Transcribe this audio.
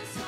just